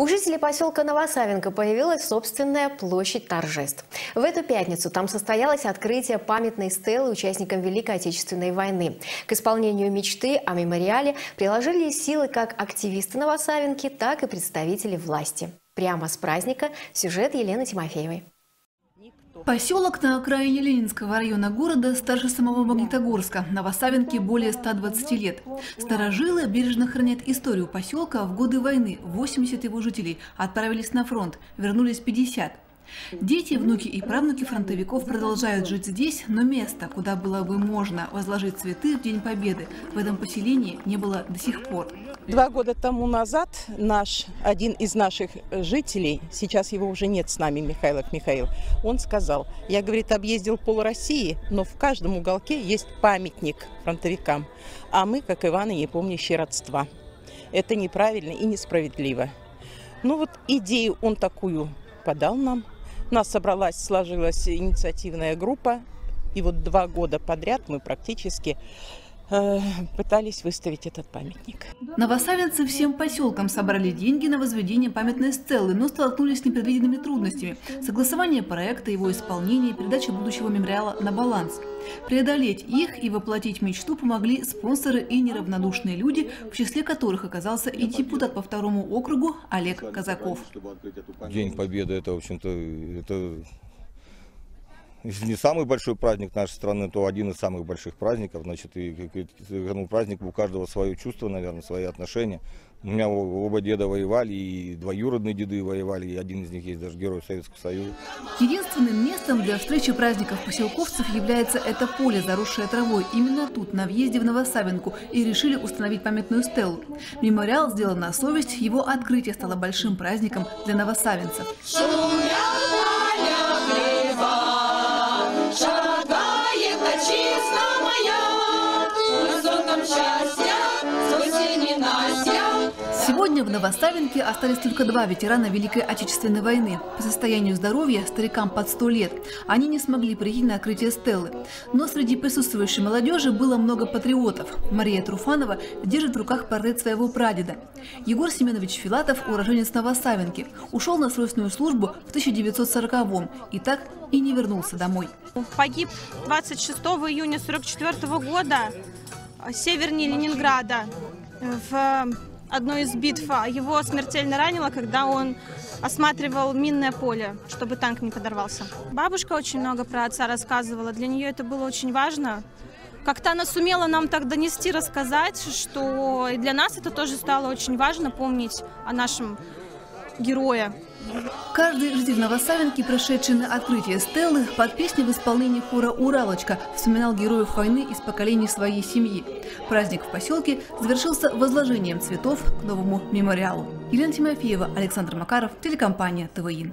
У жителей поселка Новосавенко появилась собственная площадь торжеств. В эту пятницу там состоялось открытие памятной стелы участникам Великой Отечественной войны. К исполнению мечты о мемориале приложили силы как активисты Новосавенки, так и представители власти. Прямо с праздника сюжет Елены Тимофеевой. Поселок на окраине Ленинского района города старше самого Магнитогорска. Новосавенке более 120 лет. Старожилы бережно хранят историю поселка. В годы войны 80 его жителей отправились на фронт, вернулись 50. Дети, внуки и правнуки фронтовиков продолжают жить здесь, но места, куда было бы можно возложить цветы в День Победы, в этом поселении не было до сих пор. Два года тому назад наш, один из наших жителей, сейчас его уже нет с нами, Михайлов Михаил, он сказал, я, говорит, объездил пол России, но в каждом уголке есть памятник фронтовикам, а мы, как Иваны, не помнящие родства. Это неправильно и несправедливо. Ну вот идею он такую подал нам, у нас собралась, сложилась инициативная группа, и вот два года подряд мы практически пытались выставить этот памятник. Новосавенцы всем поселкам собрали деньги на возведение памятной стелы, но столкнулись с непредвиденными трудностями. Согласование проекта, его исполнение, передача будущего мемориала на баланс. Преодолеть их и воплотить мечту помогли спонсоры и неравнодушные люди, в числе которых оказался и депутат по второму округу Олег Казаков. День Победы – это, в общем-то, это если не самый большой праздник нашей страны, то один из самых больших праздников. Значит, и к этому празднику у каждого свое чувство, наверное, свои отношения. У меня оба деда воевали, и двоюродные деды воевали, и один из них есть даже герой Советского Союза. Единственным местом для встречи праздников поселковцев является это поле, заросшее травой. Именно тут, на въезде в Новосавенку, и решили установить памятную стелу. Мемориал сделан на совесть, его открытие стало большим праздником для новосавенцев. Сегодня в Новоставенке остались только два ветерана Великой Отечественной войны. По состоянию здоровья старикам под 100 лет. Они не смогли прийти на открытие стелы. Но среди присутствующей молодежи было много патриотов. Мария Труфанова держит в руках портрет своего прадеда. Егор Семенович Филатов – уроженец Новосавенки. Ушел на срочную службу в 1940-м и так и не вернулся домой. Погиб 26 июня 1944 года севернее Ленинграда в одной из битв. Его смертельно ранило, когда он осматривал минное поле, чтобы танк не подорвался. Бабушка очень много про отца рассказывала. Для нее это было очень важно. Как-то она сумела нам так донести, рассказать, что и для нас это тоже стало очень важно помнить о нашем герое. Каждый житель Новосавенки, прошедший на открытие Стеллы, под песни в исполнении хора «Уралочка» вспоминал героев войны из поколений своей семьи. Праздник в поселке завершился возложением цветов к новому мемориалу. Елена Тимофеева, Александр Макаров, телекомпания ТВИН.